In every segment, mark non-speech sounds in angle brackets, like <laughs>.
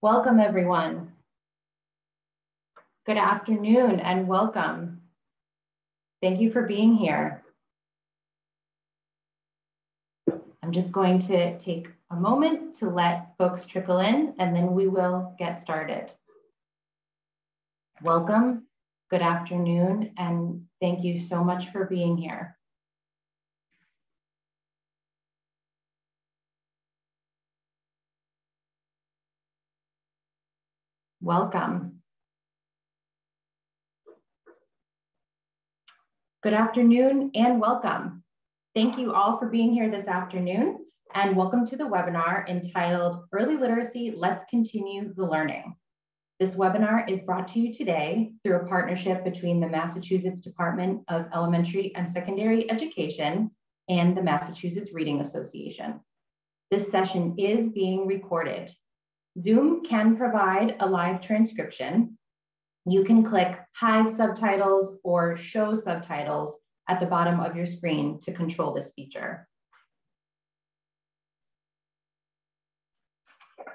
Welcome everyone. Good afternoon and welcome. Thank you for being here. I'm just going to take a moment to let folks trickle in and then we will get started. Welcome, good afternoon, and thank you so much for being here. Welcome. Good afternoon and welcome. Thank you all for being here this afternoon and welcome to the webinar entitled Early Literacy, Let's Continue the Learning. This webinar is brought to you today through a partnership between the Massachusetts Department of Elementary and Secondary Education and the Massachusetts Reading Association. This session is being recorded. Zoom can provide a live transcription. You can click hide subtitles or show subtitles at the bottom of your screen to control this feature.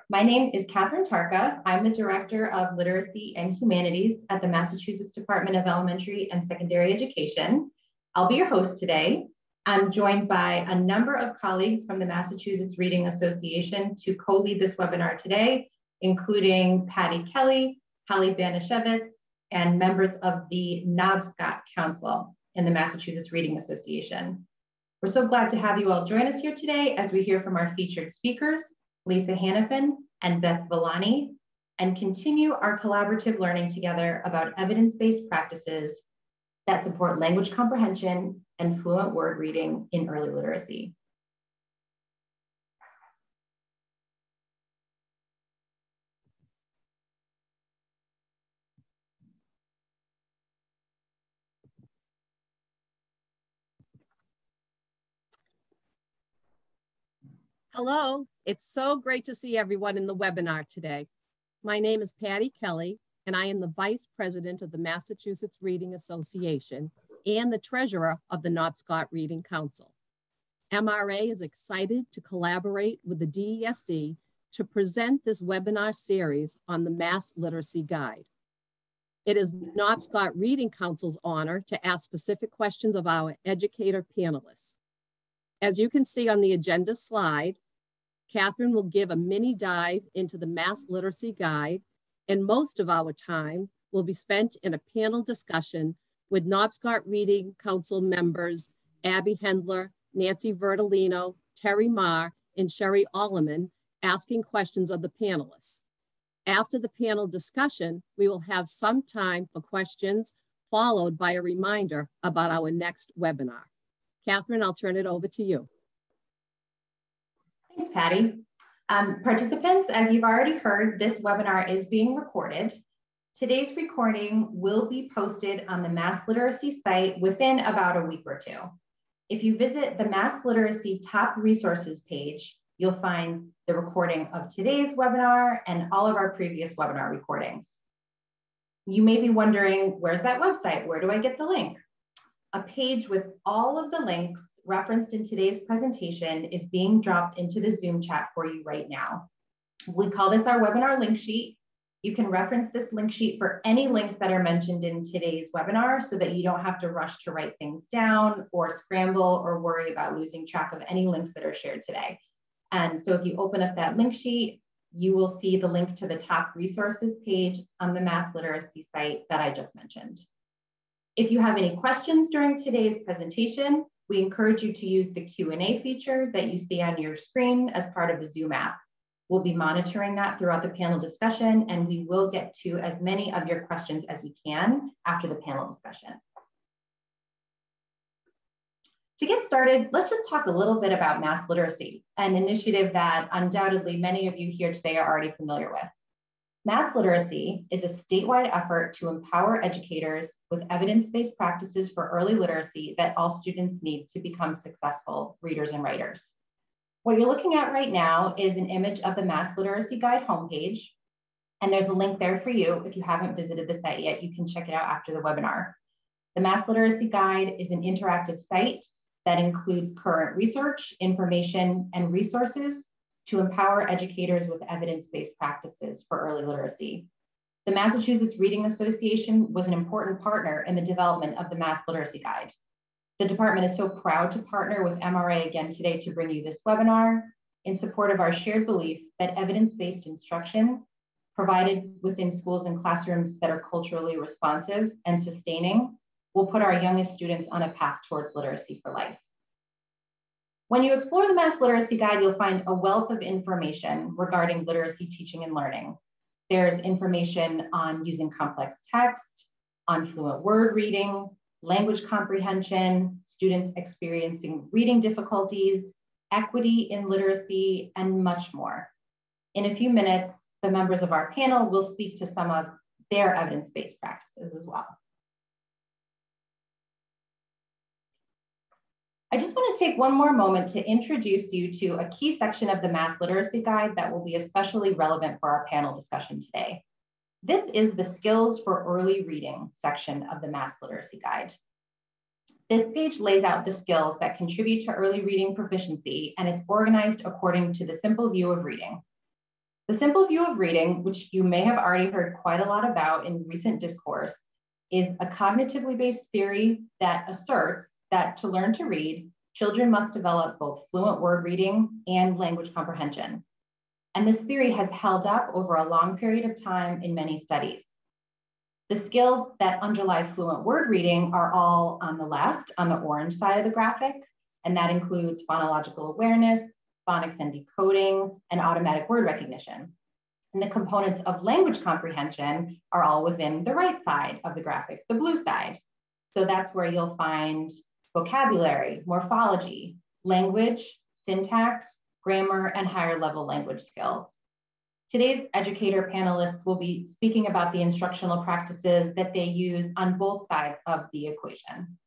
My name is Catherine Tarka. I'm the Director of Literacy and Humanities at the Massachusetts Department of Elementary and Secondary Education. I'll be your host today. I'm joined by a number of colleagues from the Massachusetts Reading Association to co-lead this webinar today, including Patty Kelly, Holly Banashevitz, and members of the Nobscot Council in the Massachusetts Reading Association. We're so glad to have you all join us here today as we hear from our featured speakers, Lisa Hanafin and Beth Villani, and continue our collaborative learning together about evidence-based practices that support language comprehension and fluent word reading in early literacy. Hello, it's so great to see everyone in the webinar today. My name is Patty Kelly, and I am the Vice President of the Massachusetts Reading Association and the Treasurer of the Nobscot Reading Council. MRA is excited to collaborate with the DESE to present this webinar series on the Mass Literacy Guide. It is Nobscot Reading Council's honor to ask specific questions of our educator panelists. As you can see on the agenda slide, Catherine will give a mini dive into the Mass Literacy Guide, and most of our time will be spent in a panel discussion with Nobscot Reading Council members Abby Hendler, Nancy Vertolino, Terry Marr, and Sherry Alleman asking questions of the panelists. After the panel discussion, we will have some time for questions followed by a reminder about our next webinar. Catherine, I'll turn it over to you. Thanks, Patty. Um, participants, as you've already heard, this webinar is being recorded. Today's recording will be posted on the Mass Literacy site within about a week or two. If you visit the Mass Literacy Top Resources page, you'll find the recording of today's webinar and all of our previous webinar recordings. You may be wondering, where's that website? Where do I get the link? A page with all of the links referenced in today's presentation is being dropped into the Zoom chat for you right now. We call this our webinar link sheet. You can reference this link sheet for any links that are mentioned in today's webinar so that you don't have to rush to write things down or scramble or worry about losing track of any links that are shared today. And so if you open up that link sheet, you will see the link to the top resources page on the Mass Literacy site that I just mentioned. If you have any questions during today's presentation, we encourage you to use the Q&A feature that you see on your screen as part of the Zoom app. We'll be monitoring that throughout the panel discussion and we will get to as many of your questions as we can after the panel discussion. To get started, let's just talk a little bit about mass literacy, an initiative that undoubtedly many of you here today are already familiar with. Mass literacy is a statewide effort to empower educators with evidence-based practices for early literacy that all students need to become successful readers and writers. What you're looking at right now is an image of the Mass Literacy Guide homepage, and there's a link there for you. If you haven't visited the site yet, you can check it out after the webinar. The Mass Literacy Guide is an interactive site that includes current research, information, and resources to empower educators with evidence-based practices for early literacy. The Massachusetts Reading Association was an important partner in the development of the Mass Literacy Guide. The department is so proud to partner with MRA again today to bring you this webinar in support of our shared belief that evidence-based instruction provided within schools and classrooms that are culturally responsive and sustaining will put our youngest students on a path towards literacy for life. When you explore the Mass Literacy Guide, you'll find a wealth of information regarding literacy teaching and learning. There's information on using complex text, on fluent word reading, language comprehension, students experiencing reading difficulties, equity in literacy, and much more. In a few minutes, the members of our panel will speak to some of their evidence-based practices as well. I just want to take one more moment to introduce you to a key section of the Mass Literacy Guide that will be especially relevant for our panel discussion today. This is the Skills for Early Reading section of the Mass Literacy Guide. This page lays out the skills that contribute to early reading proficiency, and it's organized according to the simple view of reading. The simple view of reading, which you may have already heard quite a lot about in recent discourse, is a cognitively based theory that asserts that to learn to read, children must develop both fluent word reading and language comprehension. And this theory has held up over a long period of time in many studies. The skills that underlie fluent word reading are all on the left, on the orange side of the graphic, and that includes phonological awareness, phonics and decoding, and automatic word recognition. And the components of language comprehension are all within the right side of the graphic, the blue side. So that's where you'll find vocabulary, morphology, language, syntax, grammar, and higher level language skills. Today's educator panelists will be speaking about the instructional practices that they use on both sides of the equation.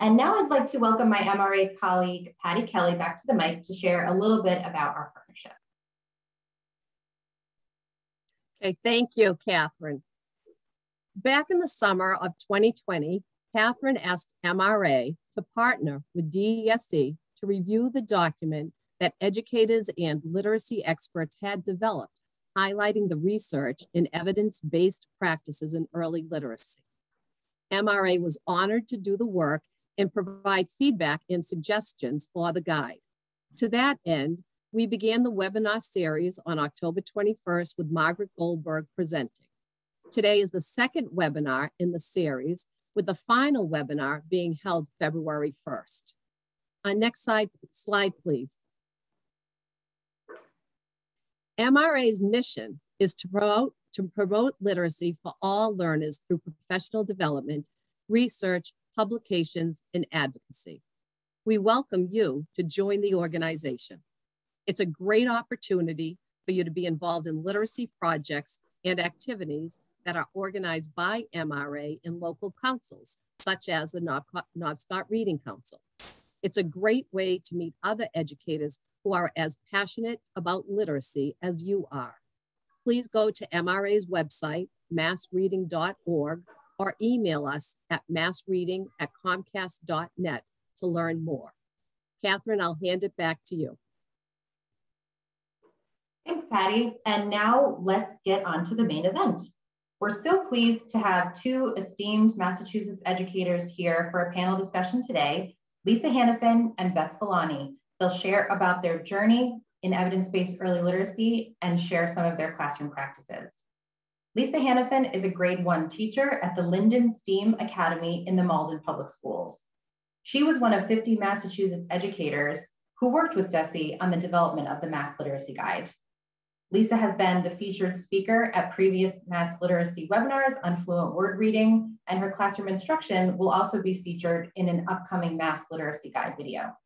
And now I'd like to welcome my MRA colleague, Patty Kelly, back to the mic to share a little bit about our partnership. Okay, thank you, Catherine. Back in the summer of 2020, Catherine asked MRA to partner with DESE to review the document that educators and literacy experts had developed, highlighting the research in evidence-based practices in early literacy. MRA was honored to do the work and provide feedback and suggestions for the guide. To that end, we began the webinar series on October 21st with Margaret Goldberg presenting. Today is the second webinar in the series, with the final webinar being held February 1st. Uh, next slide, slide, please. MRA's mission is to promote, to promote literacy for all learners through professional development, research, publications, and advocacy. We welcome you to join the organization. It's a great opportunity for you to be involved in literacy projects and activities that are organized by MRA in local councils, such as the Nobscot Reading Council. It's a great way to meet other educators who are as passionate about literacy as you are. Please go to MRA's website, massreading.org, or email us at massreading at comcast.net to learn more. Catherine, I'll hand it back to you. Thanks, Patty. And now let's get on to the main event. We're so pleased to have two esteemed Massachusetts educators here for a panel discussion today, Lisa Hanifin and Beth Villani. They'll share about their journey in evidence-based early literacy and share some of their classroom practices. Lisa Hanifin is a grade one teacher at the Linden STEAM Academy in the Malden Public Schools. She was one of 50 Massachusetts educators who worked with DESE on the development of the Mass Literacy Guide. Lisa has been the featured speaker at previous mass literacy webinars on fluent word reading, and her classroom instruction will also be featured in an upcoming Mass Literacy Guide video.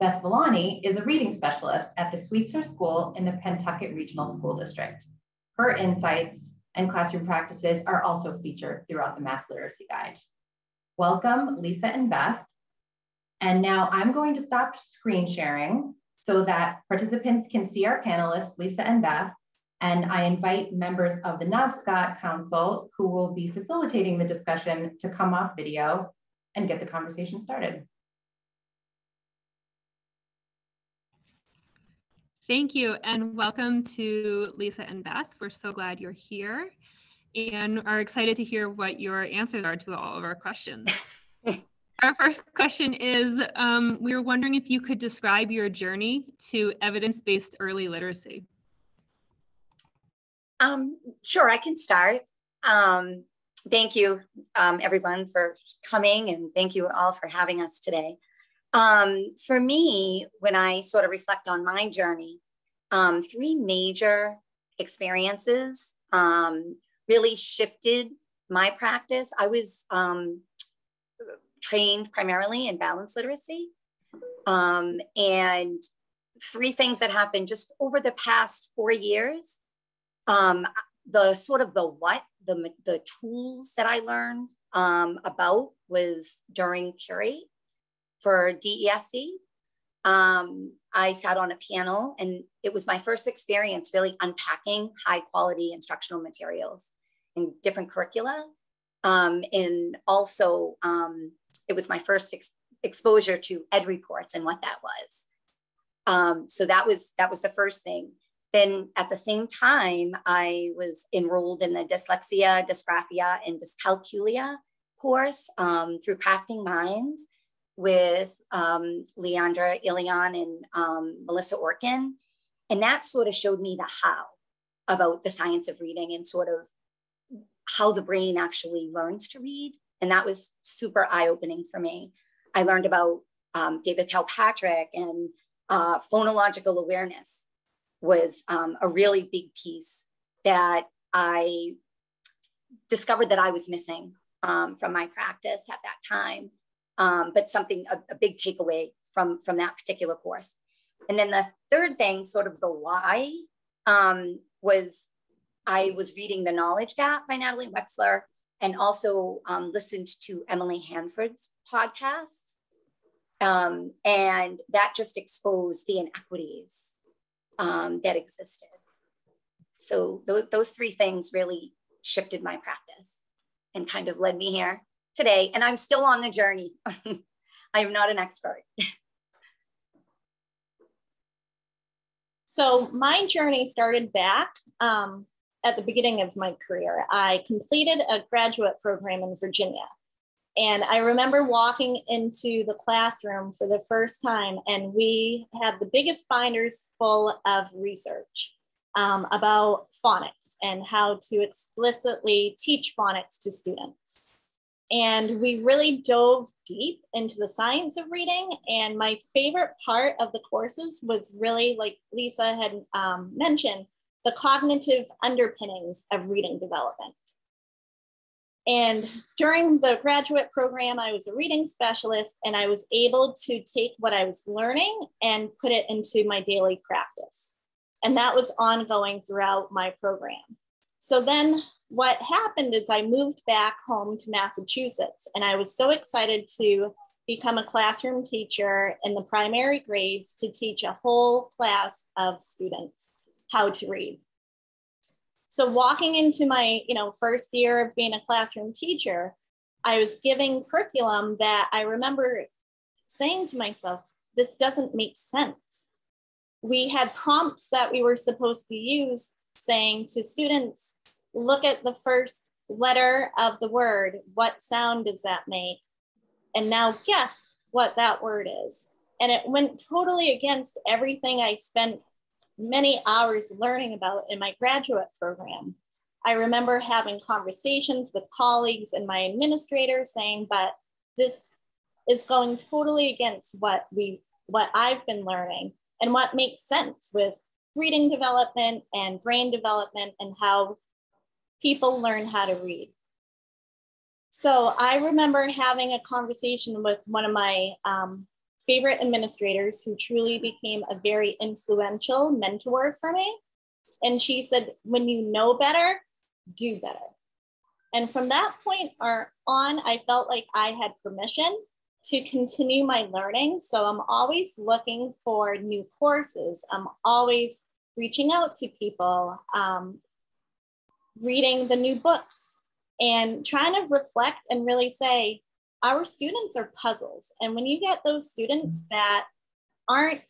Beth Villani is a reading specialist at the Sweetser School in the Pentucket Regional School District. Her insights and classroom practices are also featured throughout the Mass Literacy Guide. Welcome, Lisa and Beth. And now I'm going to stop screen sharing so that participants can see our panelists, Lisa and Beth, and I invite members of the Nobscot Council who will be facilitating the discussion to come off video and get the conversation started. Thank you and welcome to Lisa and Beth. We're so glad you're here and are excited to hear what your answers are to all of our questions. <laughs> our first question is um, we were wondering if you could describe your journey to evidence based early literacy. Um, sure, I can start. Um, thank you, um, everyone, for coming, and thank you all for having us today. Um, for me, when I sort of reflect on my journey, um, three major experiences really shifted my practice. I was um, trained primarily in balance literacy. Um, and three things that happened just over the past four years. Um, the sort of the what, the, the tools that I learned um, about was during Curate for DESE. Um, I sat on a panel and it was my first experience really unpacking high quality instructional materials in different curricula. Um, and also, um, it was my first ex exposure to EdReports and what that was. Um, so that was that was the first thing. Then at the same time, I was enrolled in the dyslexia, dysgraphia, and dyscalculia course um, through Crafting Minds with um, Leandra Elion and um, Melissa Orkin. And that sort of showed me the how about the science of reading and sort of how the brain actually learns to read. And that was super eye opening for me. I learned about um, David Kilpatrick and uh, phonological awareness was um, a really big piece that I discovered that I was missing um, from my practice at that time um, but something a, a, big takeaway from from that particular course. And then the third thing, sort of the why, um, was I was reading The Knowledge Gap by Natalie Wexler and also um, listened to Emily Hanford's podcasts. Um, and that just exposed the inequities um, that existed. So those, those three things really shifted my practice and kind of led me here today, and I'm still on the journey. <laughs> I am not an expert. <laughs> so my journey started back um, at the beginning of my career. I completed a graduate program in Virginia. And I remember walking into the classroom for the first time, and we had the biggest binders full of research um, about phonics and how to explicitly teach phonics to students. And we really dove deep into the science of reading. And my favorite part of the courses was really, like Lisa had um, mentioned, the cognitive underpinnings of reading development. And during the graduate program, I was a reading specialist and I was able to take what I was learning and put it into my daily practice. And that was ongoing throughout my program. So then what happened is I moved back home to Massachusetts and I was so excited to become a classroom teacher in the primary grades to teach a whole class of students how to read. So walking into my, you know, first year of being a classroom teacher, I was giving curriculum that I remember saying to myself, this doesn't make sense. We had prompts that we were supposed to use saying to students, look at the first letter of the word. What sound does that make? And now guess what that word is. And it went totally against everything I spent many hours learning about in my graduate program. I remember having conversations with colleagues and my administrator saying, but this is going totally against what we what I've been learning and what makes sense with reading development and brain development and how people learn how to read. So I remember having a conversation with one of my um, favorite administrators who truly became a very influential mentor for me. And she said, when you know better, do better. And from that point on, I felt like I had permission to continue my learning. So I'm always looking for new courses. I'm always reaching out to people. Um, reading the new books and trying to reflect and really say, our students are puzzles. And when you get those students mm-hmm. that aren't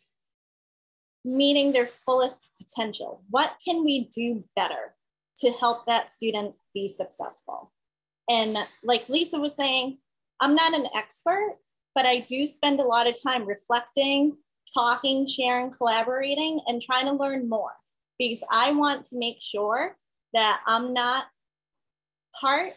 meeting their fullest potential. What can we do better to help that student be successful? And like Lisa was saying, I'm not an expert, but I do spend a lot of time reflecting, talking, sharing, collaborating, and trying to learn more because I want to make sure that I'm not part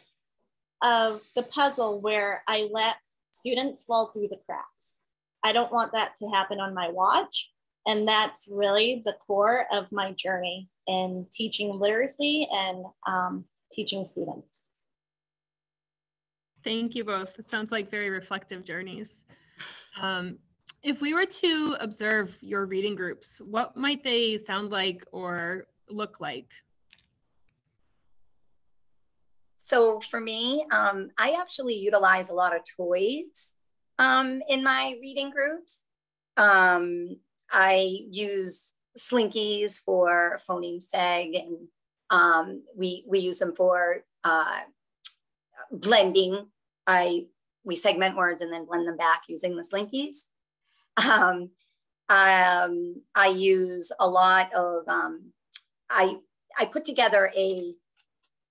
of the puzzle where I let students fall through the cracks. I don't want that to happen on my watch. And that's really the core of my journey in teaching literacy and um, teaching students. Thank you both. It sounds like very reflective journeys. Um, if we were to observe your reading groups, what might they sound like or look like? So for me, um, I actually utilize a lot of toys um, in my reading groups. Um, I use slinkies for phoneme seg, and um, we we use them for uh, blending. I we segment words and then blend them back using the slinkies. Um, um, I use a lot of I I put together a.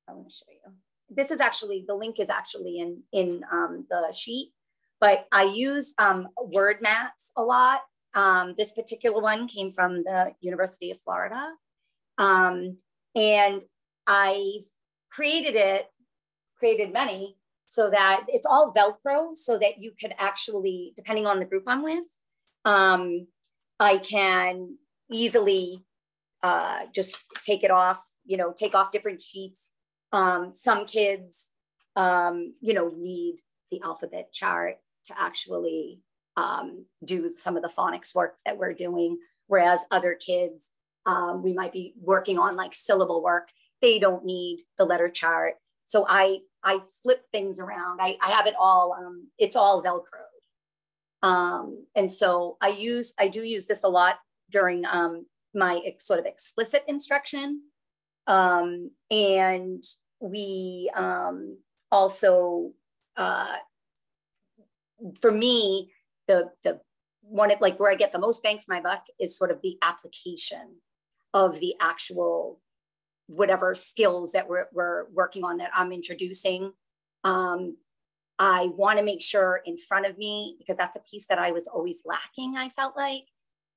I want to show you. This is actually the link is actually in in um, the sheet, but I use um, word mats a lot. Um, this particular one came from the University of Florida, um, and I created it, created many so that it's all Velcro so that you can actually, depending on the group I'm with, um, I can easily uh, just take it off, you know, take off different sheets. Um, some kids, um, you know, need the alphabet chart to actually um, do some of the phonics work that we're doing, whereas other kids, um, we might be working on like syllable work. They don't need the letter chart. So I I flip things around. I, I have it all. Um, it's all Velcro. Um, and so I use I do use this a lot during my ex, sort of explicit instruction. Um, and we um, also uh, for me the the one of like where I get the most bang for my buck is sort of the application of the actual whatever skills that we're, we're working on that I'm introducing. Um, I want to make sure in front of me, because that's a piece that I was always lacking, I felt like,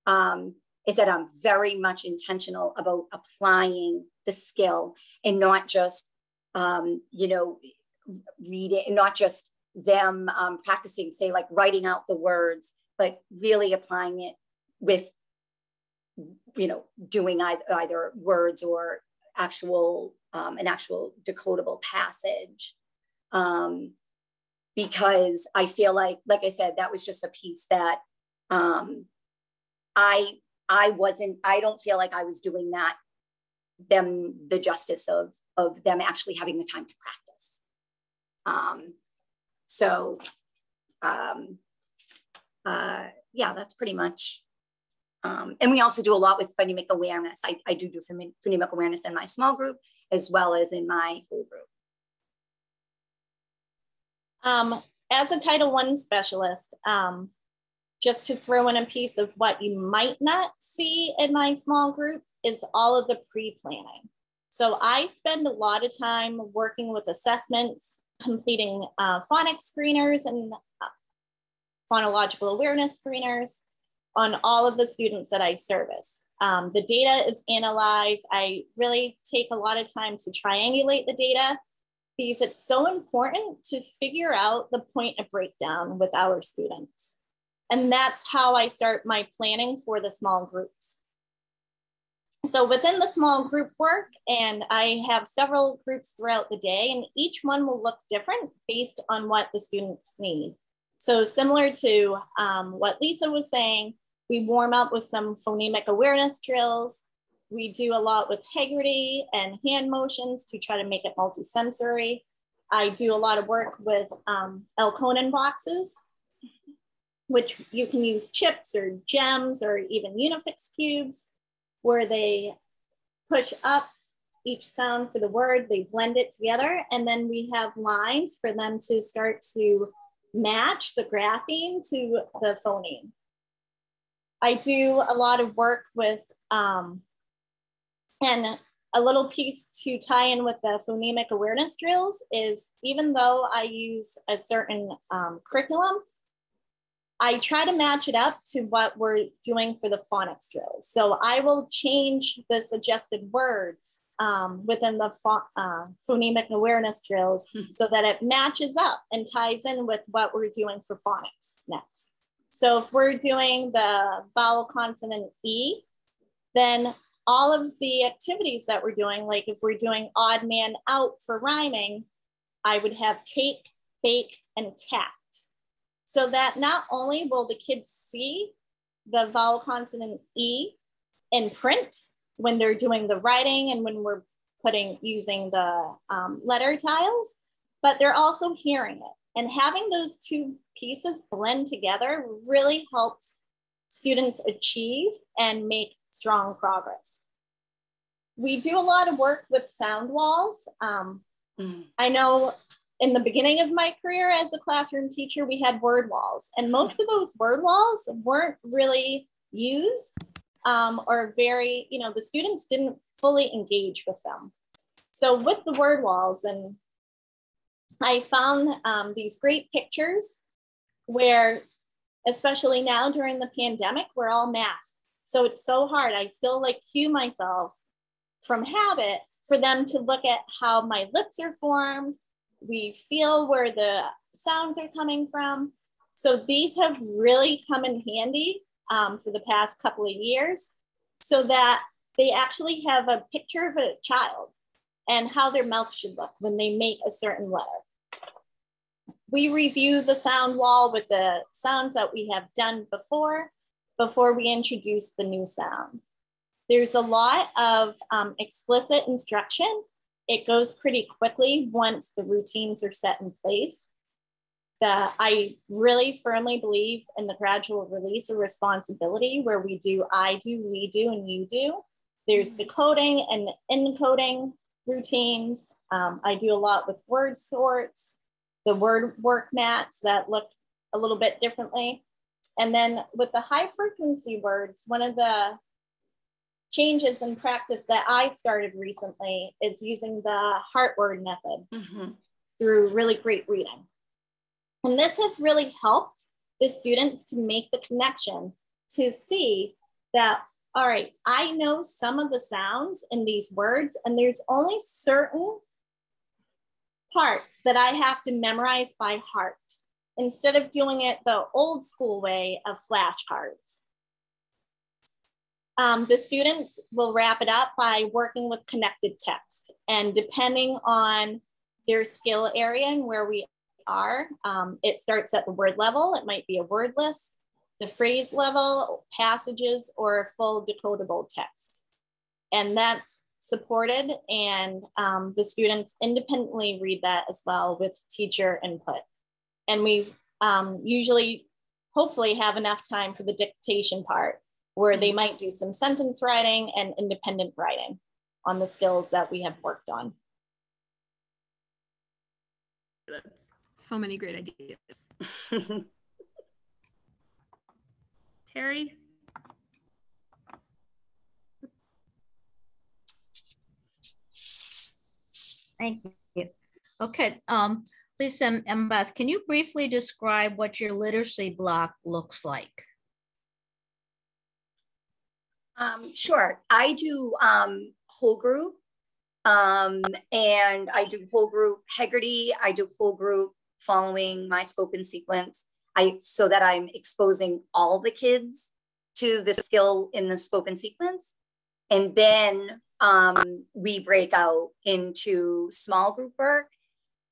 um, is that I'm very much intentional about applying the skill and not just, um, you know, reading, not just them um, practicing, say, like writing out the words, but really applying it with, you know, doing either, either words or actual um, an actual decodable passage um, because I feel like, like I said, that was just a piece that um, I I wasn't. I don't feel like I was doing that them the justice of of them actually having the time to practice. Um, so, um, uh, yeah, that's pretty much um, and we also do a lot with phonemic awareness. I, I do do phonemic awareness in my small group as well as in my whole group. Um, as a Title One specialist, um, just to throw in a piece of what you might not see in my small group is all of the pre-planning. So I spend a lot of time working with assessments, completing uh, screeners and uh, phonological awareness screeners, on all of the students that I service. Um, the data is analyzed. I really take a lot of time to triangulate the data because it's so important to figure out the point of breakdown with our students. And that's how I start my planning for the small groups. So within the small group work, and I have several groups throughout the day, and each one will look different based on what the students need. So similar to um, what Lisa was saying, we warm up with some phonemic awareness drills. We do a lot with Heggerty and hand motions to try to make it multisensory. I do a lot of work with um, Elkonin boxes, which you can use chips or gems or even Unifix cubes, where they push up each sound for the word, they blend it together, and then we have lines for them to start to match the grapheme to the phoneme. I do a lot of work with, um, and a little piece to tie in with the phonemic awareness drills is even though I use a certain um, curriculum, I try to match it up to what we're doing for the phonics drills. So I will change the suggested words um, within the uh, phonemic awareness drills hmm. so that it matches up and ties in with what we're doing for phonics next. So if we're doing the vowel consonant E, then all of the activities that we're doing, like if we're doing odd man out for rhyming, I would have cake, bake, and cat. So that not only will the kids see the vowel consonant E in print when they're doing the writing and when we're putting using the um, letter tiles, but they're also hearing it. And having those two pieces blend together really helps students achieve and make strong progress. We do a lot of work with sound walls. Um, mm. I know in the beginning of my career as a classroom teacher, we had word walls, and most of those word walls weren't really used um, or very, you know, the students didn't fully engage with them. So with the word walls, and I found um, these great pictures where, especially now during the pandemic, we're all masked. So it's so hard. I still like cue myself from habit for them to look at how my lips are formed. We feel where the sounds are coming from. So these have really come in handy um, for the past couple of years so that they actually have a picture of a child and how their mouth should look when they make a certain letter. We review the sound wall with the sounds that we have done before, before we introduce the new sound. There's a lot of um, explicit instruction. It goes pretty quickly once the routines are set in place that I really firmly believe in the gradual release of responsibility where we do I do, we do, and you do. There's mm-hmm. decoding and encoding routines. Um, I do a lot with word sorts, the word work mats that look a little bit differently. And then with the high frequency words, one of the changes in practice that I started recently is using the heart word method mm-hmm. through really great reading. And this has really helped the students to make the connection to see that, all right, I know some of the sounds in these words, and there's only certain parts that I have to memorize by heart instead of doing it the old school way of flashcards. Um, the students will wrap it up by working with connected text. And depending on their skill area and where we are. Um, it starts at the word level. It might be a word list, the phrase level, passages, or full decodable text. And that's supported and um, the students independently read that as well with teacher input. And we um, usually, hopefully have enough time for the dictation part where they might do some sentence writing and independent writing on the skills that we have worked on. That's so many great ideas. <laughs> Terry? Thank you. Okay, um, Lisa and Beth, can you briefly describe what your literacy block looks like? Um, sure. I do um, whole group um, and I do whole group Heggerty. I do whole group following my scope and sequence. I so that I'm exposing all the kids to the skill in the scope and sequence. And then um, we break out into small group work.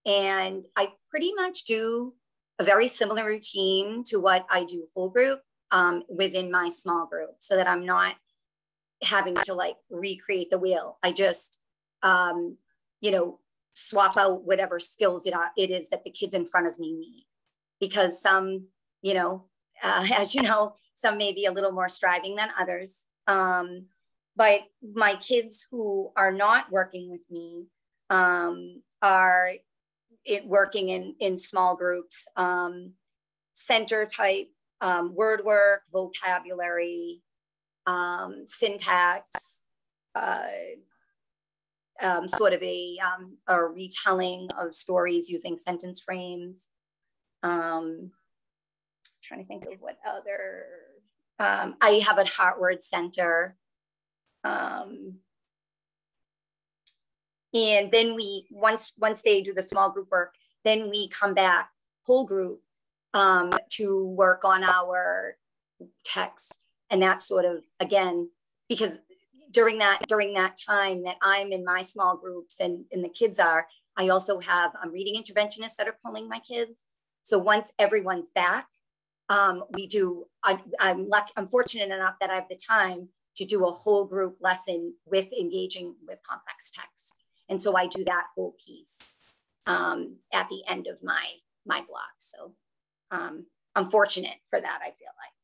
And I pretty much do a very similar routine to what I do whole group um, within my small group so that I'm not having to like recreate the wheel. I just, um, you know, swap out whatever skills it, are, it is that the kids in front of me need. Because some, you know, uh, <laughs> as you know, some may be a little more striving than others. Um, but my kids who are not working with me um, are it working in, in small groups, um, center type um, word work, vocabulary, um, syntax, uh, um, sort of a, um, a retelling of stories using sentence frames. Um, trying to think of what other, um, I have a Heart Word Center. Um, and then we, once, once they do the small group work, then we come back whole group um, to work on our text. And that sort of, again, because during that during that time that I'm in my small groups and, and the kids are, I also have um, reading interventionists that are pulling my kids. So once everyone's back, um, we do. I, I'm lucky. I'm fortunate enough that I have the time to do a whole group lesson with engaging with complex text, and so I do that whole piece um, at the end of my my block. So um, I'm fortunate for that. I feel like.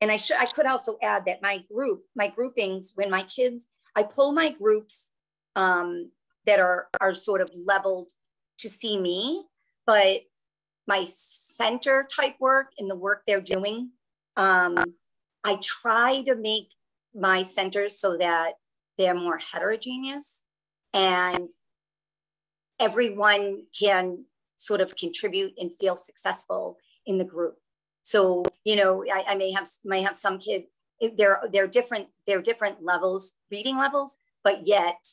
And I should I could also add that my group, my groupings, when my kids, I pull my groups um, that are are sort of leveled to see me, but my center type work and the work they're doing, um, I try to make my centers so that they're more heterogeneous and everyone can sort of contribute and feel successful in the group. So, you know, I, I may have may have some kids, they're they're different, they're different levels, reading levels, but yet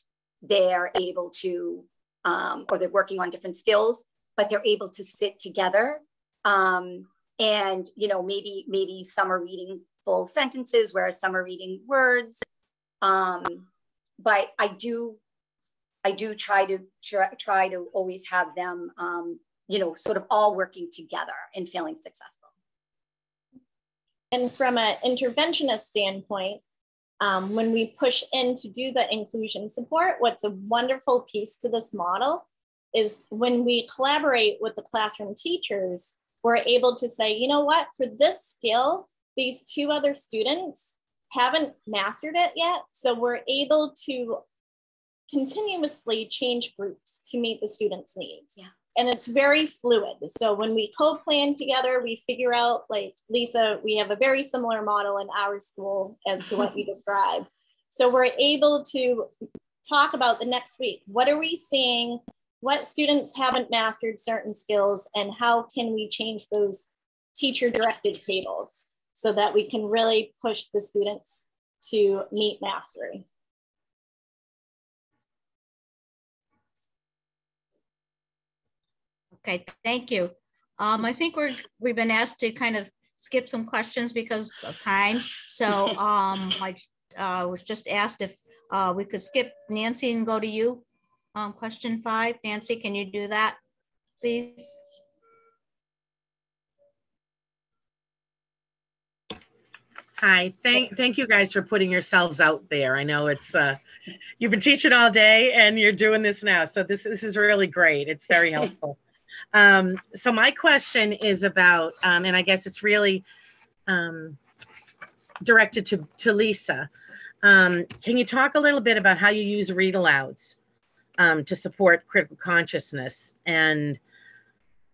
they're able to, um, or they're working on different skills, but they're able to sit together. Um, and you know, maybe maybe some are reading full sentences, whereas some are reading words. Um, but I do, I do try to try, try to always have them, um, you know, sort of all working together and feeling successful. And from an interventionist standpoint, um, when we push in to do the inclusion support, what's a wonderful piece to this model is when we collaborate with the classroom teachers, we're able to say, you know what, for this skill, these two other students haven't mastered it yet. So we're able to continuously change groups to meet the students' needs. Yeah and it's very fluid. So when we co-plan together, we figure out like Lisa, we have a very similar model in our school as to what you <laughs> described. So we're able to talk about the next week. What are we seeing? What students haven't mastered certain skills and how can we change those teacher directed tables so that we can really push the students to meet mastery. Okay, thank you. Um, I think we're we've been asked to kind of skip some questions because of time. So <laughs> um, I uh, was just asked if uh, we could skip Nancy and go to you. Um, question five, Nancy, can you do that, please? Hi, thank thank you guys for putting yourselves out there. I know it's uh, you've been teaching all day and you're doing this now, so this this is really great. It's very <laughs> helpful. Um, so my question is about, um, and I guess it's really um, directed to, to Lisa. Um, can you talk a little bit about how you use read alouds um, to support critical consciousness and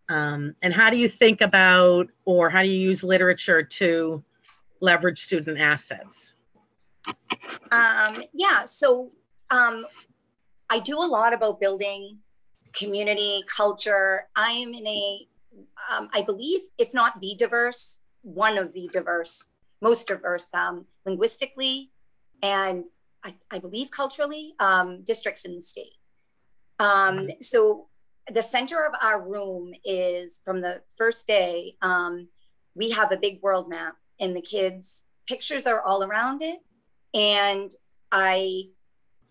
um, and how do you think about or how do you use literature to leverage student assets? Yeah, so I do a lot about building community, culture. I am in a, um, I believe, if not the diverse, one of the diverse, most diverse um, linguistically and I, I, believe culturally um, districts in the state. Um, so the center of our room is from the first day, um, we have a big world map and the kids' pictures are all around it. And I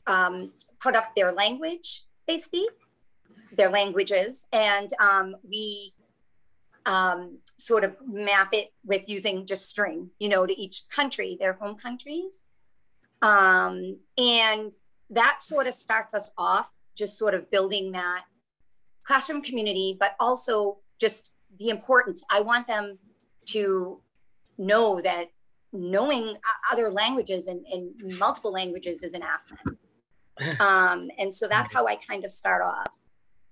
um, put up their language they speak their languages, and um, we um, sort of map it with using just string, you know, to each country, their home countries. Um, and that sort of starts us off, just sort of building that classroom community, but also just the importance. I want them to know that knowing other languages and, and multiple languages is an asset. <laughs> Um, and so that's how I kind of start off.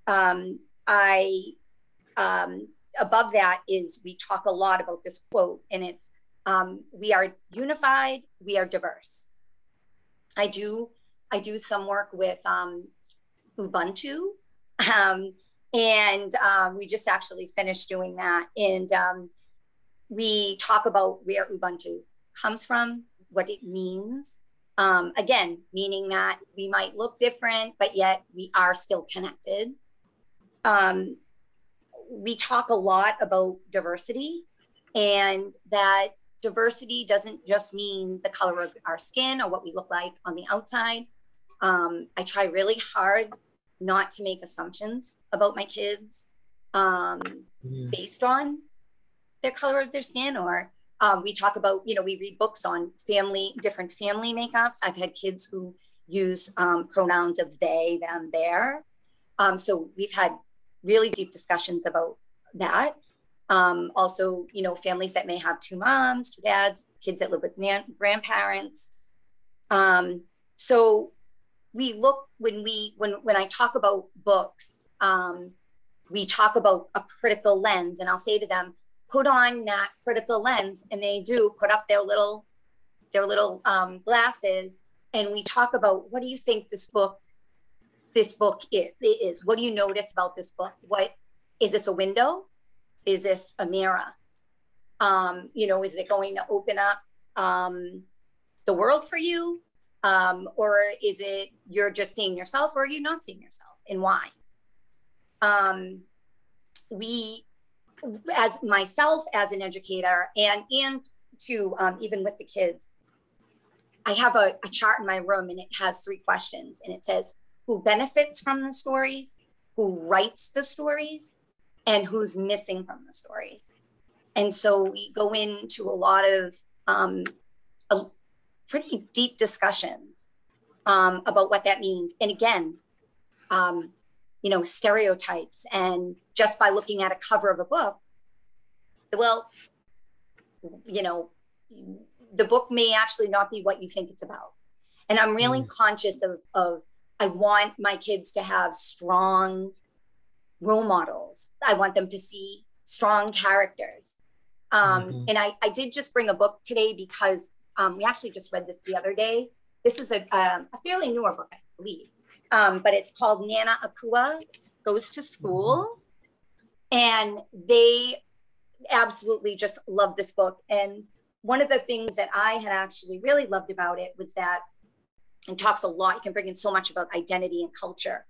Um, I, um, above that is we talk a lot about this quote, and it's um, we are unified, we are diverse. I do I do some work with um, Ubuntu, um, and um, we just actually finished doing that. And um, we talk about where Ubuntu comes from, what it means. Um, again, meaning that we might look different, but yet we are still connected. Um, we talk a lot about diversity and that diversity doesn't just mean the color of our skin or what we look like on the outside. Um, I try really hard not to make assumptions about my kids um, mm. based on their color of their skin or um, we talk about you know we read books on family different family makeups i've had kids who use um, pronouns of they them their um, so we've had really deep discussions about that. Um, also you know families that may have two moms two dads kids that live with grandparents. Um, so we look when we when when I talk about books, um, we talk about a critical lens, and I'll say to them, put on that critical lens, and they do put up their little their little um, glasses, and we talk about what do you think this book this book is, What do you notice about this book? What is this a window? Is this a mirror? Um, you know, is it going to open up um, the world for you? Um, or is it you're just seeing yourself or are you not seeing yourself and why? Um, we, as myself as an educator and, and to um, even with the kids, I have a, a chart in my room and it has three questions and it says who benefits from the stories, who writes the stories, and who's missing from the stories. And so we go into a lot of um, a, pretty deep discussions um, about what that means. And again, um, you know, stereotypes. And just by looking at a cover of a book, well, you know, the book may actually not be what you think it's about. And I'm really mm. conscious of, of, I want my kids to have strong role models. I want them to see strong characters. Um, mm-hmm. And I, I did just bring a book today because um, we actually just read this the other day. This is a, um, a fairly newer book, I believe, um, but it's called Nana Akua Goes to School. And they absolutely just love this book. And one of the things that I had actually really loved about it was that it talks a lot, you can bring in so much about identity and culture.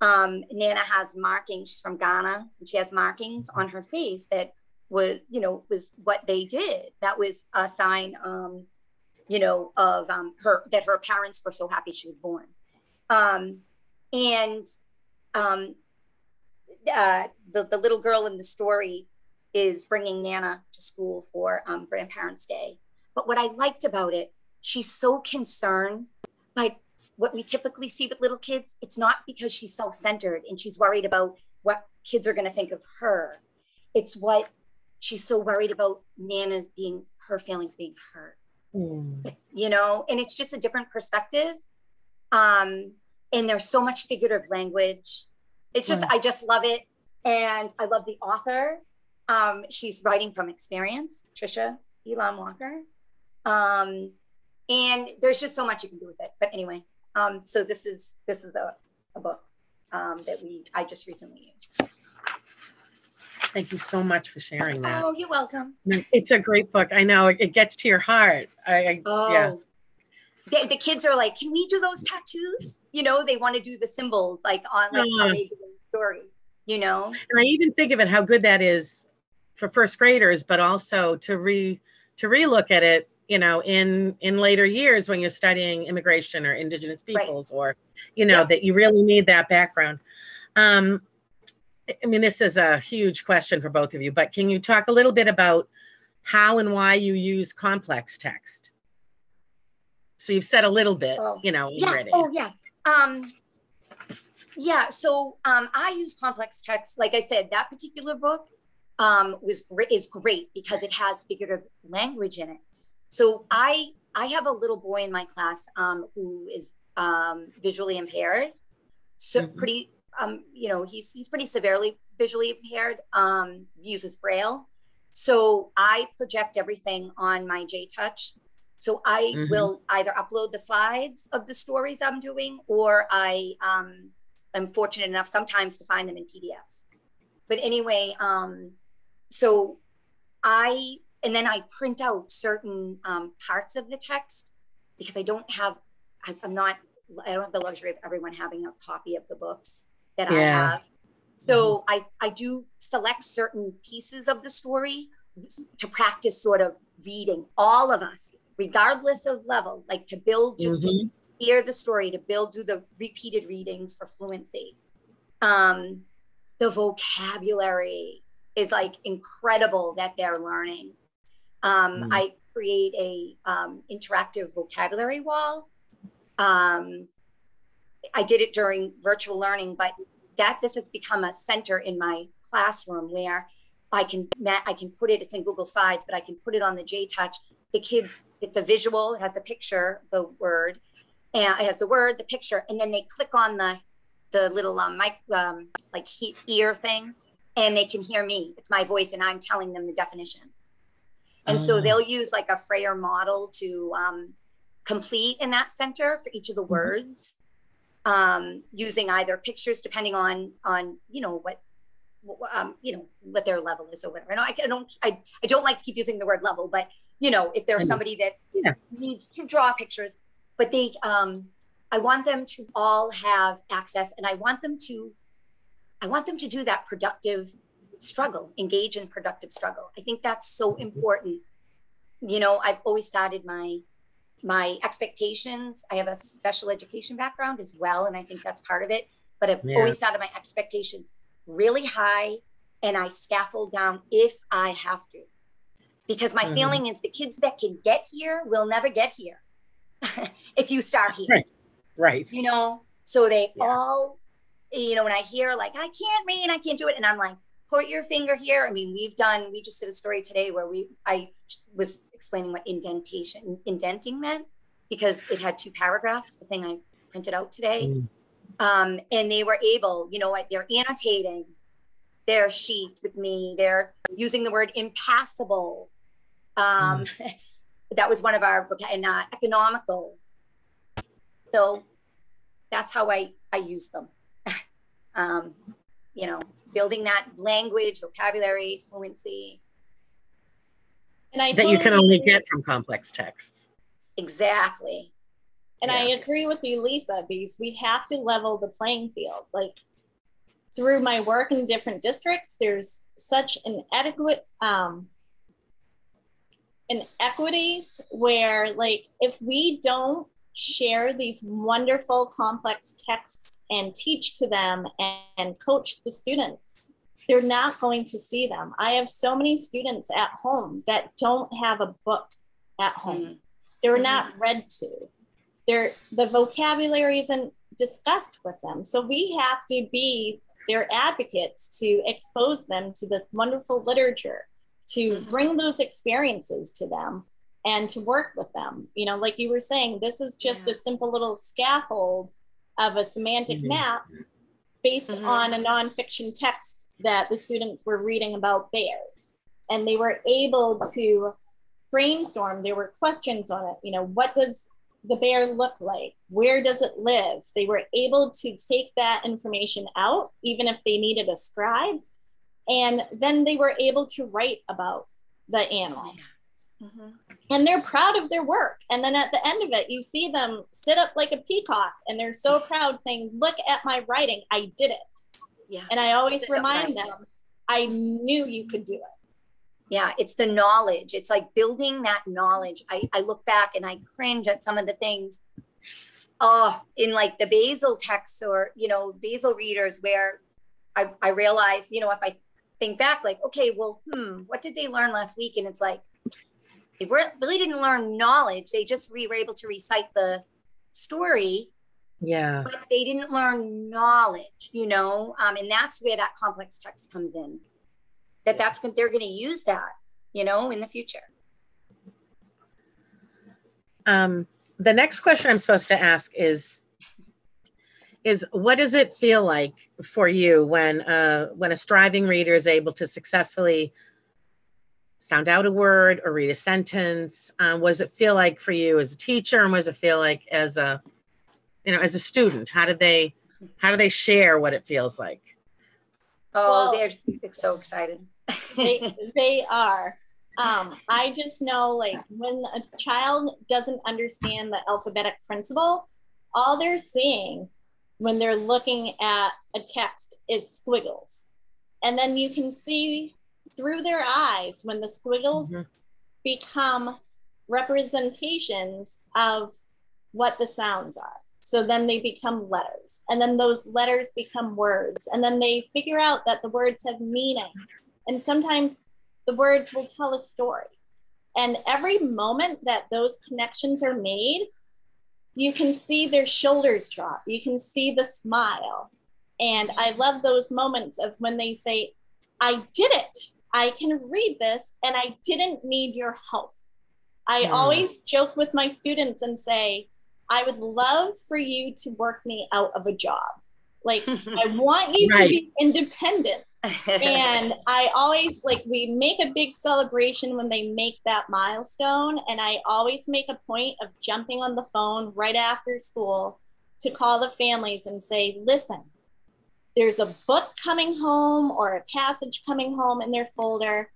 Um, Nana has markings, she's from Ghana, and she has markings on her face that was, you know, was what they did. That was a sign um, you know, of um, her that her parents were so happy she was born. Um, and um, uh, the the little girl in the story is bringing Nana to school for um, Grandparents' Day. But what I liked about it, she's so concerned, like what we typically see with little kids. It's not because she's self-centered and she's worried about what kids are going to think of her. It's what she's so worried about Nana's being her feelings being hurt mm. you know, and it's just a different perspective. Um, and there's so much figurative language. It's just, I just love it. And I love the author. Um, she's writing from experience, Tricia Elam Walker. Um, and there's just so much you can do with it. But anyway, um, so this is this is a, a book um, that we I just recently used. Thank you so much for sharing that. Oh, you're welcome. It's a great book. I know it, it gets to your heart. I, I oh. yeah. The, the, kids are like, can we do those tattoos? You know, they want to do the symbols like on like how they do the story. You know, and I even think of it how good that is for first graders, but also to re to relook at it you know in in later years when you're studying immigration or indigenous peoples right. or you know yeah. that you really need that background um I mean, this is a huge question for both of you, but can you talk a little bit about how and why you use complex text? So you've said a little bit, oh, you know, yeah. already. Oh, yeah. Um, yeah. So um, I use complex text. Like I said, that particular book um, was is great because it has figurative language in it. So I I have a little boy in my class um, who is um, visually impaired, so mm-hmm. pretty um, you know, he's he's pretty severely visually impaired. Um, uses braille, so I project everything on my J Touch. So I mm-hmm. will either upload the slides of the stories I'm doing, or I um, am fortunate enough sometimes to find them in PDFs. But anyway, um, so I and then I print out certain um, parts of the text because I don't have, I, am not, I don't have the luxury of everyone having a copy of the books that yeah. I have. So mm-hmm. I, I do select certain pieces of the story to practice sort of reading all of us, regardless of level, like to build just mm-hmm. to hear the story, to build, do the repeated readings for fluency. Um, the vocabulary is like incredible that they're learning. Um, mm. I create a um, interactive vocabulary wall. Um, I did it during virtual learning, but that this has become a center in my classroom where I can I can put it. It's in Google Slides, but I can put it on the J Touch. The kids, it's a visual. It has a picture, the word, and it has the word, the picture, and then they click on the the little um, mic um, like he, ear thing, and they can hear me. It's my voice, and I'm telling them the definition. And so oh. they'll use like a Frayer model to um, complete in that center for each of the mm-hmm. words, um, using either pictures depending on on you know what um, you know what their level is or whatever. I, know, I, don't I, I don't like to keep using the word level, but you know if there's somebody that yeah. needs to draw pictures, but they um, I want them to all have access, and I want them to I want them to do that productive struggle, engage in productive struggle. I think that's so important. You know, I've always started my my expectations. I have a special education background as well, and I think that's part of it. But I've yeah. always started my expectations really high, and I scaffold down if I have to, because my mm-hmm. feeling is the kids that can get here will never get here <laughs> if you start here. Right. Right. You know, so they yeah. all, you know, when I hear like I can't read, I can't do it, and I'm like, put your finger here. I mean, we've done, we just did a story today where we, I was explaining what indentation, indenting meant because it had two paragraphs, the thing I printed out today. Mm. Um, and they were able, you know what, they're annotating their sheets with me. They're using the word impassable. Um, mm. <laughs> that was one of our, and uh, economical. So that's how I, I use them. <laughs> um, you know, building that language, vocabulary, fluency. And I that you can only get from complex texts. Exactly. And yeah. I agree with you, Lisa, because we have to level the playing field. Like through my work in different districts, there's such an adequate um, inequities where like if we don't share these wonderful complex texts and teach to them and, and, coach the students they're not going to see them i have so many students at home that don't have a book at home mm-hmm. they're not mm-hmm. read to they're the vocabulary isn't discussed with them so we have to be their advocates to expose them to this wonderful literature to mm-hmm. bring those experiences to them and to work with them. You know, like you were saying, this is just yeah. a simple little scaffold of a semantic mm-hmm. map based mm-hmm. on a nonfiction text that the students were reading about bears. And they were able to brainstorm. There were questions on it. You know, what does the bear look like? Where does it live? They were able to take that information out, even if they needed a scribe. And then they were able to write about the animal. Mm-hmm. And they're proud of their work. And then at the end of it, you see them sit up like a peacock and they're so <laughs> proud saying, Look at my writing. I did it. Yeah. And I always sit remind them, I knew you could do it. Yeah, it's the knowledge. It's like building that knowledge. I, I look back and I cringe at some of the things oh in like the basal texts or you know basal readers where I, I realize you know if i think back like okay well hmm what did they learn last week and it's like they weren't really didn't learn knowledge. They just re, were able to recite the story. Yeah. But they didn't learn knowledge, you know, um, and that's where that complex text comes in. That that's they're going to use that, you know, in the future. Um, the next question I'm supposed to ask is is what does it feel like for you when uh, when a striving reader is able to successfully sound out a word or read a sentence? Um, what does it feel like for you as a teacher, and what does it feel like as a you know as a student? How do they how do they share what it feels like? Oh, Well- they're so excited. they, <laughs> they are. Um, I just know like when a child doesn't understand the alphabetic principle, all they're seeing when they're looking at a text is squiggles. And then you can see through their eyes when the squiggles Mhm. become representations of what the sounds are. So then they become letters, and then those letters become words, and then they figure out that the words have meaning. And sometimes the words will tell a story. And every moment that those connections are made, you can see their shoulders drop, you can see the smile. And I love those moments of when they say, I did it. I can read this and I didn't need your help. I always joke with my students and say, I would love for you to work me out of a job. Like, <laughs> I want you to be independent. And <laughs> I always like, we make a big celebration when they make that milestone. And I always make a point of jumping on the phone right after school to call the families and say, listen, there's a book coming home or a passage coming home in their folder.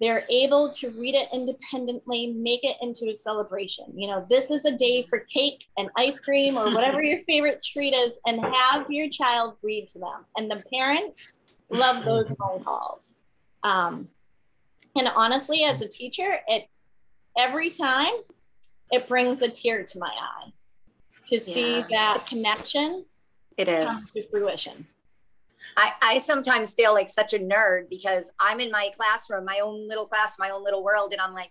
They're able to read it independently, make it into a celebration. You know, this is a day for cake and ice cream or whatever <laughs> your favorite treat is, and have your child read to them. And the parents love those <laughs> phone calls. Um, and honestly, as a teacher, it every time it brings a tear to my eye to see Yeah, that connection it come to fruition. I, I sometimes feel like such a nerd because I'm in my classroom, my own little class, my own little world, and I'm like,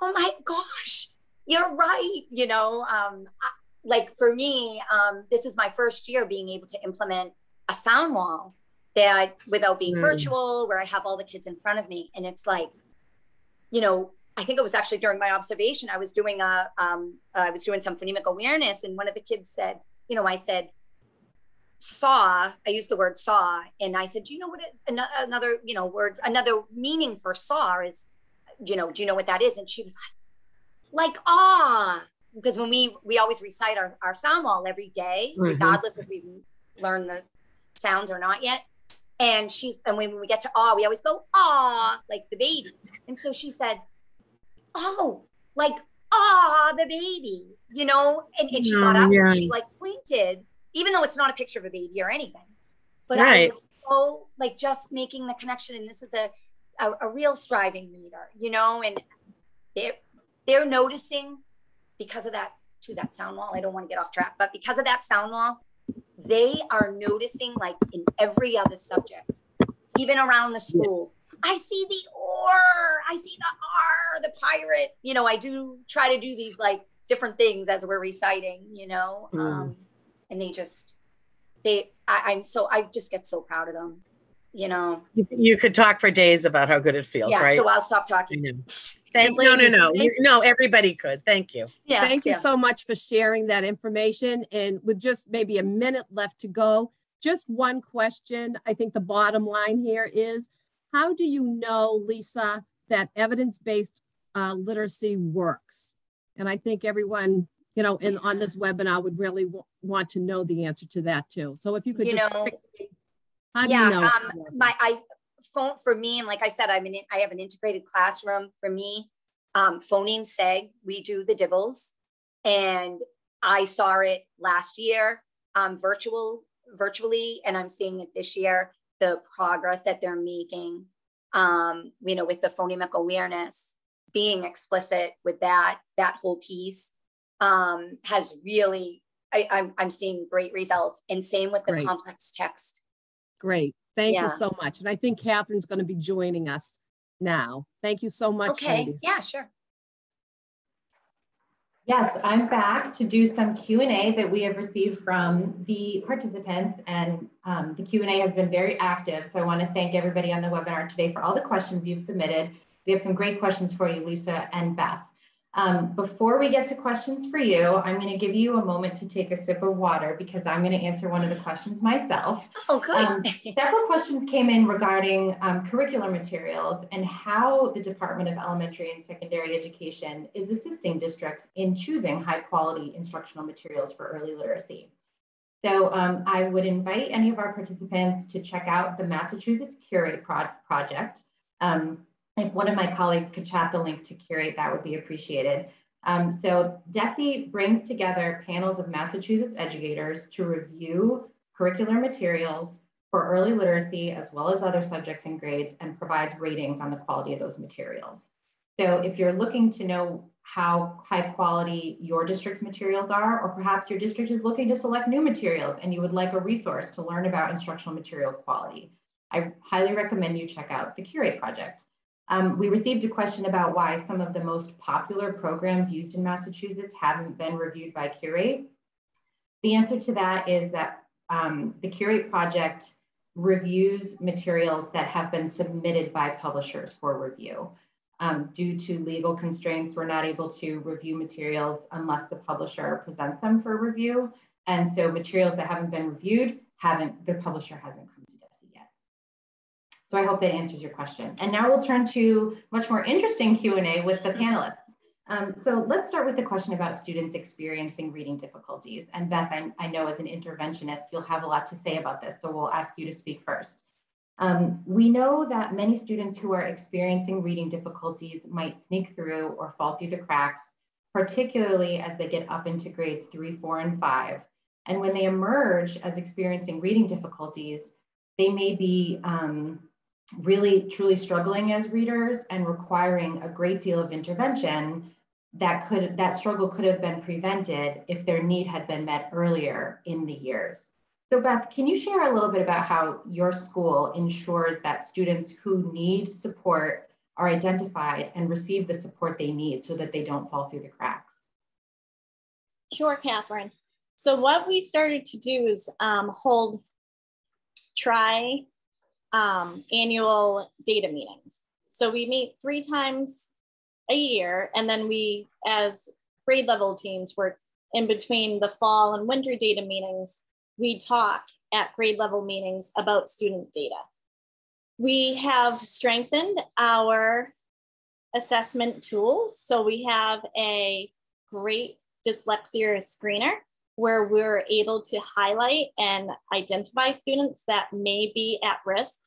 oh my gosh, you're right. You know, um, I, like for me, um, this is my first year being able to implement a sound wall that without being Mm. virtual, where I have all the kids in front of me, and it's like, you know, I think it was actually during my observation, I was doing a, um, I was doing some phonemic awareness, and one of the kids said, you know, I said, saw i used the word saw and i said do you know what it, ano- another you know word another meaning for saw is you know do you know what that is? And she was like like ah. Because when we we always recite our, our sound wall every day, Mhm. regardless if we've learned the sounds or not yet. And she's and when we get to ah we always go ah like the baby. And so she said oh like ah the baby you know? And, and she got Oh, up yeah. and she like pointed even though it's not a picture of a baby or anything. But I Right. was so like just making the connection, and this is a, a a real striving reader, you know, and they're they're noticing because of that to that sound wall. I don't want to get off track, but because of that sound wall, they are noticing like in every other subject, even around the school. I see the or, I see the R, the pirate. You know, I do try to do these like different things as we're reciting, you know. Mm. Um, and they just they I, I'm so I just get so proud of them, you know. You, you could talk for days about how good it feels, yeah, right? so I'll stop I talking. know. Thank, no, no, ladies, no, thank- no. Everybody could. Thank you. Yeah, Thank you yeah. so much for sharing that information. And with just maybe a minute left to go, just one question. I think the bottom line here is how do you know, Lisa, that evidence based uh, literacy works? And I think everyone, you know, and on this webinar I would really w- want to know the answer to that too. So if you could You just know, quickly, how do yeah, you know? um, my I phone for me, and like I said, I'm in I have an integrated classroom for me. Um, phoneme seg, we do the DIBELS, and I saw it last year, um, virtual virtually, and I'm seeing it this year. The progress that they're making, um, you know, with the phonemic awareness, being explicit with that that whole piece, um, has really. I, I'm I'm seeing great results, and same with the Great. complex text. Great. Thank Yeah. you so much. And I think Catherine's going to be joining us now. Thank you so much. Okay, ladies. yeah, sure. Yes, I'm back to do some Q and A that we have received from the participants and um, the Q and A has been very active. So I want to thank everybody on the webinar today for all the questions you've submitted. We have some great questions for you, Lisa and Beth. Um, before we get to questions for you, I'm going to give you a moment to take a sip of water because I'm going to answer one of the questions myself. Oh, good. Um, several questions came in regarding um, curricular materials and how the Department of Elementary and Secondary Education is assisting districts in choosing high quality instructional materials for early literacy. So um, I would invite any of our participants to check out the Massachusetts Curate Pro project. Um, if one of my colleagues could chat the link to Curate, that would be appreciated. Um, so DESE brings together panels of Massachusetts educators to review curricular materials for early literacy as well as other subjects and grades and provides ratings on the quality of those materials. So if you're looking to know how high quality your district's materials are, or perhaps your district is looking to select new materials and you would like a resource to learn about instructional material quality, I highly recommend you check out the Curate project. Um, we received a question about why some of the most popular programs used in Massachusetts haven't been reviewed by Curate. The answer to that is that um, the Curate project reviews materials that have been submitted by publishers for review. Um, due to legal constraints, we're not able to review materials unless the publisher presents them for review. And so materials that haven't been reviewed, haven't the publisher hasn't so I hope that answers your question. And now we'll turn to much more interesting Q&A with the panelists. Um, so let's start with the question about students experiencing reading difficulties. And Beth, I, I, know as an interventionist, you'll have a lot to say about this, so we'll ask you to speak first. Um, we know that many students who are experiencing reading difficulties might sneak through or fall through the cracks, particularly as they get up into grades three, four, and five. And when they emerge as experiencing reading difficulties, they may be um, really truly struggling as readers and requiring a great deal of intervention that could that struggle could have been prevented if their need had been met earlier in the years. So Beth, can you share a little bit about how your school ensures that students who need support are identified and receive the support they need so that they don't fall through the cracks? Sure, Catherine. So what we started to do is um, hold try um, annual data meetings. So we meet three times a year, and then we, as grade level teams, work in between the fall and winter data meetings. We talk at grade level meetings about student data. We have strengthened our assessment tools. So we have a great dyslexia screener where we're able to highlight and identify students that may be at risk.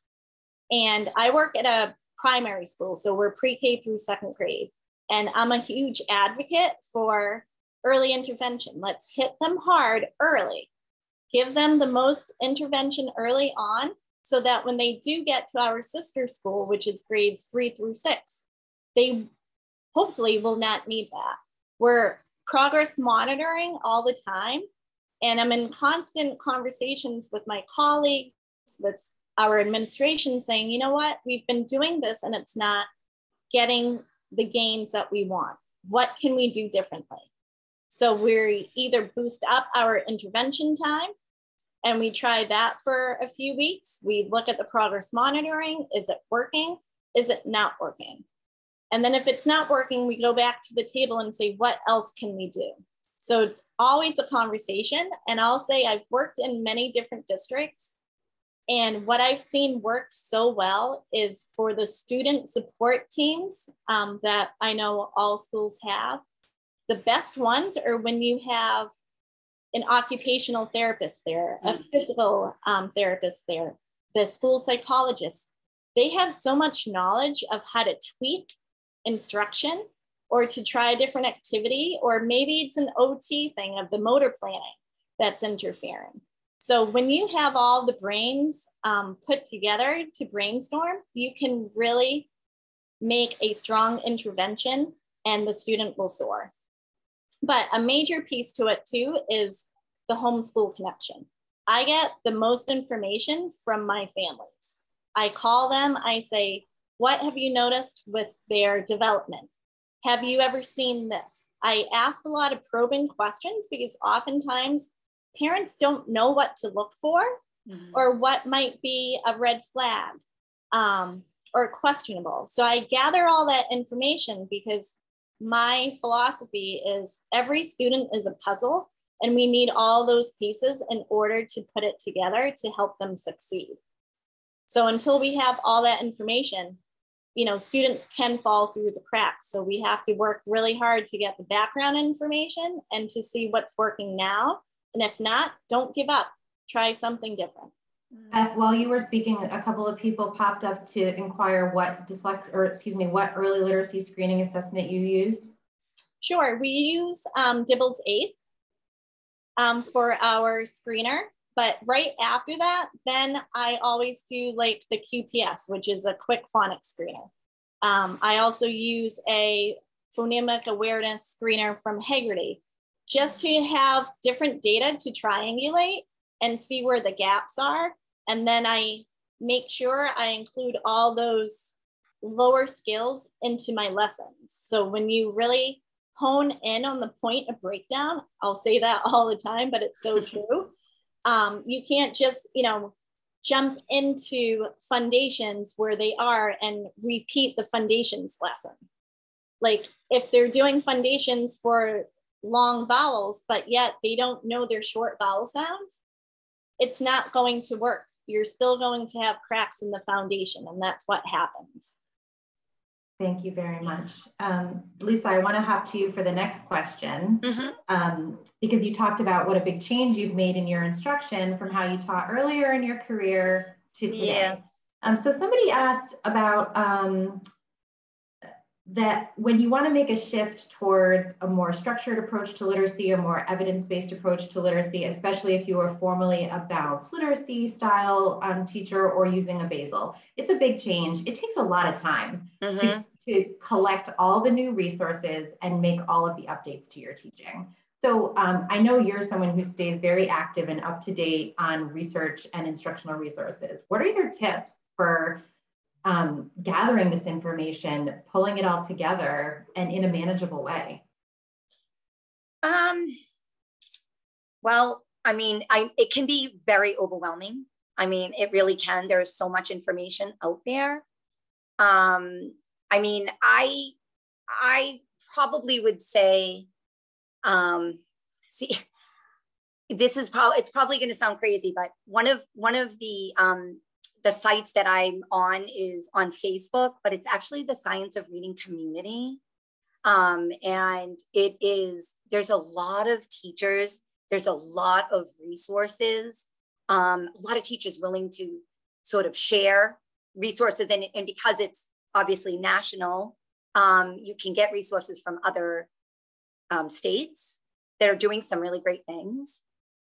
And I work at a primary school, so we're pre K through second grade. And I'm a huge advocate for early intervention. Let's hit them hard early, give them the most intervention early on so that when they do get to our sister school, which is grades three through six, they hopefully will not need that. We're progress monitoring all the time. And I'm in constant conversations with my colleagues, with our administration saying, you know what, we've been doing this and it's not getting the gains that we want. What can we do differently? So we either boost up our intervention time and we try that for a few weeks. We look at the progress monitoring. Is it working? Is it not working? And then if it's not working, we go back to the table and say, what else can we do? So it's always a conversation. And I'll say I've worked in many different districts. And what I've seen work so well is for the student support teams um, that I know all schools have. The best ones are when you have an occupational therapist there, a mm. physical um, therapist there, the school psychologist. They have so much knowledge of how to tweak instruction or to try a different activity, or maybe it's an OT thing of the motor planning that's interfering. So when you have all the brains um, put together to brainstorm, you can really make a strong intervention and the student will soar. But a major piece to it too is the homeschool connection. I get the most information from my families. I call them, I say, what have you noticed with their development? Have you ever seen this? I ask a lot of probing questions because oftentimes parents don't know what to look for mm-hmm. or what might be a red flag um, or questionable. So I gather all that information because my philosophy is every student is a puzzle and we need all those pieces in order to put it together to help them succeed. So until we have all that information, you know, students can fall through the cracks. So we have to work really hard to get the background information and to see what's working now. And if not, don't give up. Try something different. Beth, while you were speaking, a couple of people popped up to inquire what dyslexia, or excuse me, what early literacy screening assessment you use. Sure, we use um, DIBELS 8 um, for our screener. But right after that, then I always do like the QPS, which is a quick phonics screener. Um, I also use a phonemic awareness screener from Heggerty just to have different data to triangulate and see where the gaps are. And then I make sure I include all those lower skills into my lessons. So when you really hone in on the point of breakdown, I'll say that <laughs> all the time, but it's so <laughs> true. Um, you can't just, you know, jump into Fundations where they are and repeat the Fundations lesson. Like if they're doing Fundations for long vowels, but yet they don't know their short vowel sounds, it's not going to work. You're still going to have cracks in the foundation, and that's what happens. Thank you very much. Um, Lisa, I want to hop to you for the next question mm-hmm. um, because you talked about what a big change you've made in your instruction from how you taught earlier in your career to today. Yes. Um, so somebody asked about um, that when you want to make a shift towards a more structured approach to literacy, a more evidence-based approach to literacy, especially if you are formally a balanced literacy style um, teacher or using a basal, it's a big change. It takes a lot of time mm-hmm. to, to collect all the new resources and make all of the updates to your teaching. So um, I know you're someone who stays very active and up to date on research and instructional resources. What are your tips for um, gathering this information, pulling it all together, and in a manageable way? Um, well, I mean, I it can be very overwhelming. I mean, it really can. There's so much information out there. Um, I mean, I I probably would say, um, see, <laughs> this is probably it's probably going to sound crazy, but one of one of the um, the sites that I'm on is on Facebook, but it's actually the Science of Reading community. Um, and it is, there's a lot of teachers, there's a lot of resources, um, a lot of teachers willing to sort of share resources. And, and because it's obviously national, um, you can get resources from other um, states that are doing some really great things.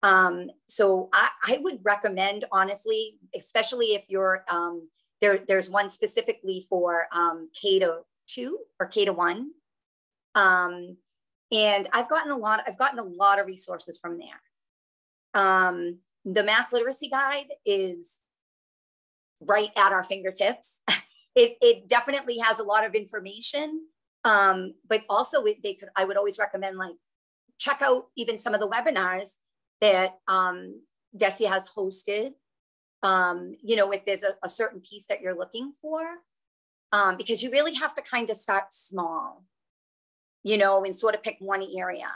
Um, so I, I, would recommend, honestly, especially if you're um, there. There's one specifically for um, K to two or K to one, um, and I've gotten a lot. I've gotten a lot of resources from there. Um, the Mass Literacy Guide is right at our fingertips. <laughs> it, it definitely has a lot of information, um, but also it, they could. I would always recommend like check out even some of the webinars that um, DESE has hosted. Um, you know, if there's a, a, certain piece that you're looking for, um, because you really have to kind of start small, you know, and sort of pick one area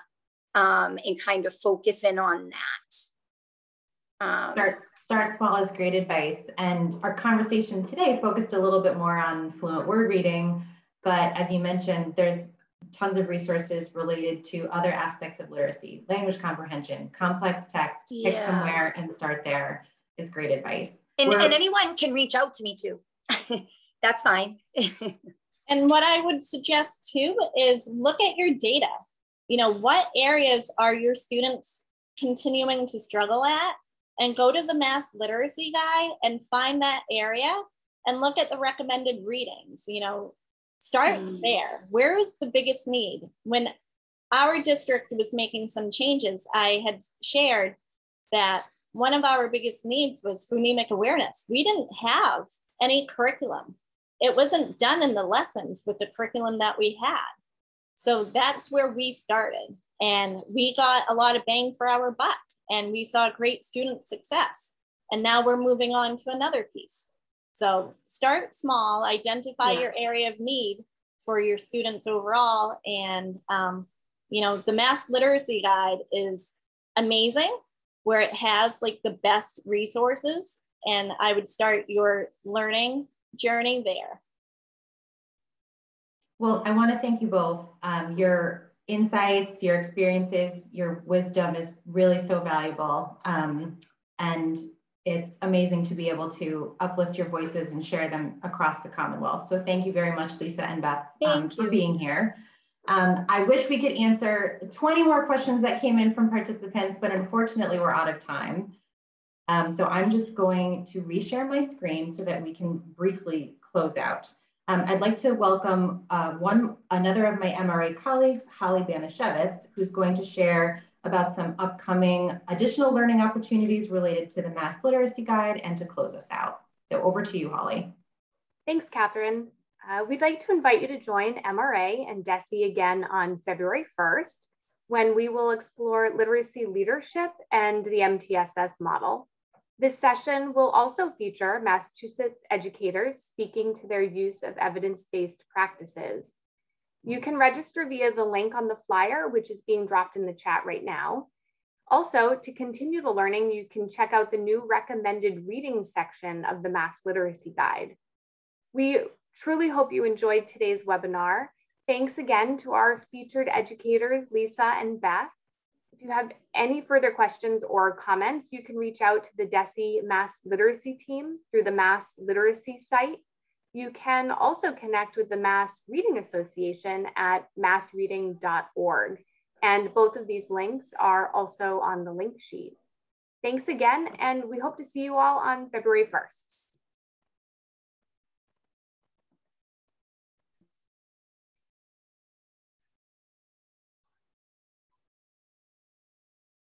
um, and kind of focus in on that. Um, start, start small is great advice. And our conversation today focused a little bit more on fluent word reading. But as you mentioned, there's tons of resources related to other aspects of literacy, language comprehension, complex text, yeah. pick somewhere and start there is great advice. And, and anyone can reach out to me too. <laughs> That's fine. <laughs> and what I would suggest too is look at your data. You know, what areas are your students continuing to struggle at? And go to the Mass Literacy Guide and find that area and look at the recommended readings. You know, Start mm. there. Where is the biggest need? When our district was making some changes, I had shared that one of our biggest needs was phonemic awareness. We didn't have any curriculum. It wasn't done in the lessons with the curriculum that we had. So that's where we started. And we got a lot of bang for our buck and we saw great student success. And now we're moving on to another piece. So start small, identify yeah. your area of need, for your students overall. And, um, you know, the Mass Literacy Guide is amazing where it has like the best resources. And I would start your learning journey there. Well, I want to thank you both. Um, your insights, your experiences, your wisdom is really so valuable. Um, and it's amazing to be able to uplift your voices and share them across the Commonwealth. So thank you very much, Lisa and Beth, um, for being here. Um, I wish we could answer 20 more questions that came in from participants, but unfortunately we're out of time. Um, so I'm just going to reshare my screen so that we can briefly close out. Um, I'd like to welcome uh, one another of my MRA colleagues, Holly Banashevitz, who's going to share about some upcoming additional learning opportunities related to the Mass Literacy Guide and to close us out. So over to you, Holly. Thanks, Catherine. Uh, we'd like to invite you to join MRA and DESE again on February 1st, when we will explore literacy leadership and the MTSS model. This session will also feature Massachusetts educators speaking to their use of evidence-based practices. You can register via the link on the flyer, which is being dropped in the chat right now. Also, to continue the learning, you can check out the new recommended reading section of the Mass Literacy Guide. We truly hope you enjoyed today's webinar. Thanks again to our featured educators, Lisa and Beth. If you have any further questions or comments, you can reach out to the DESE Mass Literacy team through the Mass Literacy site. You can also connect with the Mass Reading Association at massreading.org. And both of these links are also on the link sheet. Thanks again, and we hope to see you all on February 1st.